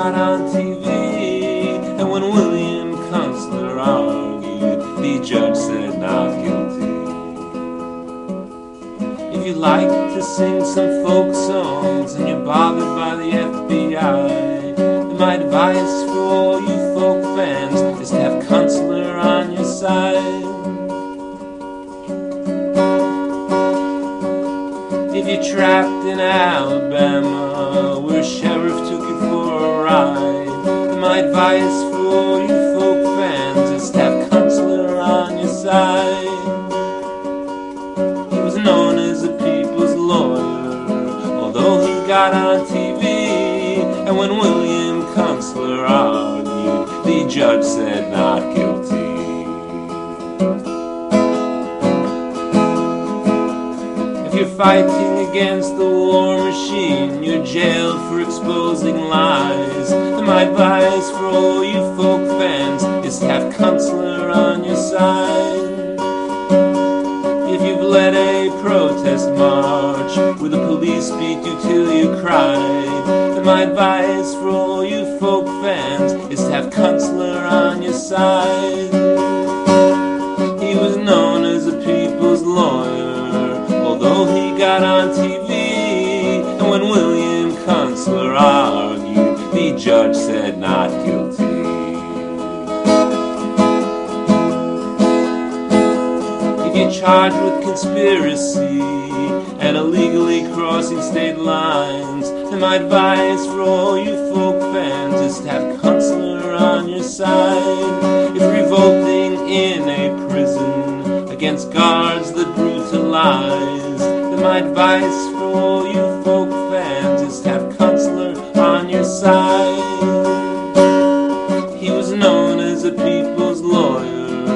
TV. And when William Kunstler argued, the judge said not guilty. If you like to sing some folk songs and you're bothered by the FBI, then my advice for all you folk fans is to have Kunstler on your side. If you're trapped in Alabama, my advice for you folk fans is to have Kunstler on your side. He was known as a people's lawyer, although he got on TV. And when William Kunstler argued, the judge said not guilty. If you're fighting against the war machine, you're jailed for exposing lies. Then my advice for all you folk fans is to have Kunstler on your side. If you've led a protest march where the police beat you till you cried, then my advice for all you folk fans is to have Kunstler on your side. Kunstler argued, the judge said not guilty. If you're charged with conspiracy and illegally crossing state lines, then my advice for all you folk fans is to have Kunstler on your side. If revolting in a prison against guards that brutalize, then my advice for all as a people's lawyer,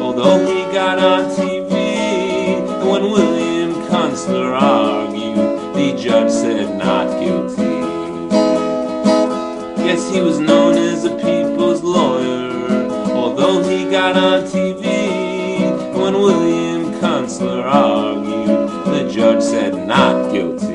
although he got on TV. And when William Kunstler argued, the judge said not guilty. Yes, he was known as a people's lawyer, although he got on TV. And when William Kunstler argued, the judge said not guilty.